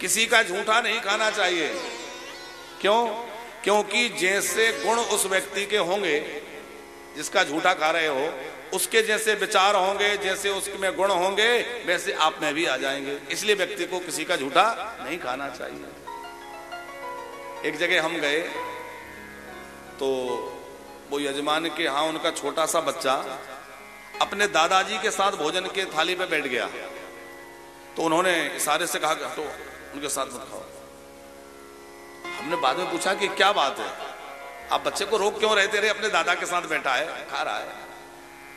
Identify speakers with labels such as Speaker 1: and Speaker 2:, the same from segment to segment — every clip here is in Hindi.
Speaker 1: किसी का झूठा नहीं खाना चाहिए। क्यों? क्योंकि जैसे गुण उस व्यक्ति के होंगे, जिसका झूठा खा रहे हो, उसके जैसे विचार होंगे, जैसे उसमें गुण होंगे, वैसे आप में भी आ जाएँगे। इसलिए व्यक्ति को किसी का झूठा नहीं खाना चाहिए। एक जगह हम गए तो वो यजमान के हाँ उनका छोटा सा बच्चा अपने दादाजी के साथ भोजन के थाली पे बैठ गया। तो उन्होंने इशारे से कहा हटो उनके साथ मत खाओ। हमने बाद में पूछा कि क्या बात है? आप बच्चे को रोक क्यों रहते रहे अपने दादा के साथ बैठा है, खा रहा है।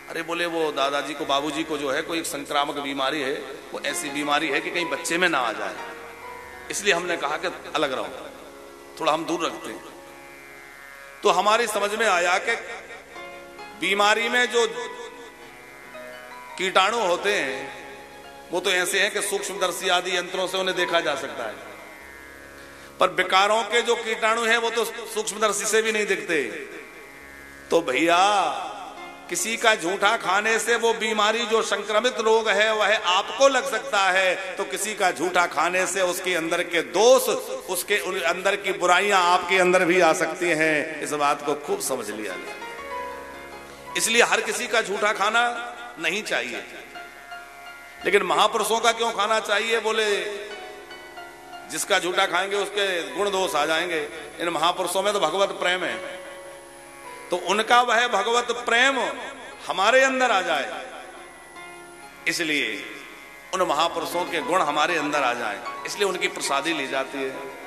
Speaker 1: अरे, बोले वो दादाजी को, बाबूजी को जो है, कोई संक्रामक बीमारी है, वो ऐसी बीमारी है कि कहीं बच्चे में ना आ जाए। इसलिए हमने कहा कि अलग रहो। थोड़ा हम दूर रखते हैं। तो हमारी समझ में आया कि बीमारी में जो कीटाणु होते हैं वो तो ऐसे हैं कि सूक्ष्मदर्शी आदि यंत्रों से उन्हें देखा जा सकता है। पर बेकारों के जो कीटाणु हैं, वो तो सूक्ष्मदर्शी से भी नहीं दिखते। तो भैया, किसी का झूठा खाने से वो बीमारी जो संक्रमित रोग है, वह आपको लग सकता है। तो किसी का झूठा खाने से उसके अंदर के दोष, उसके अंदर की बुराइयाँ आपके अंदर भी आ सकती हैं। इस बात को खूब समझ लिया इसलिए हर किसी का झूठा खाना नहीं चाहिए। लेकिन महापुरुषों का क्यों खाना चाहिए? बोले, जिसका झूठा खाएँगे उसके गुण दोष आ जाएँगे। इन महापुरुषों में तो भगवत प्रेम है। तो उनका वह भगवत प्रेम हमारे अंदर आ जाए। इसलिए उन महापुरुषों के गुण हमारे अंदर आ जाए। इसलिए उनकी प्रसादी ली जाती है।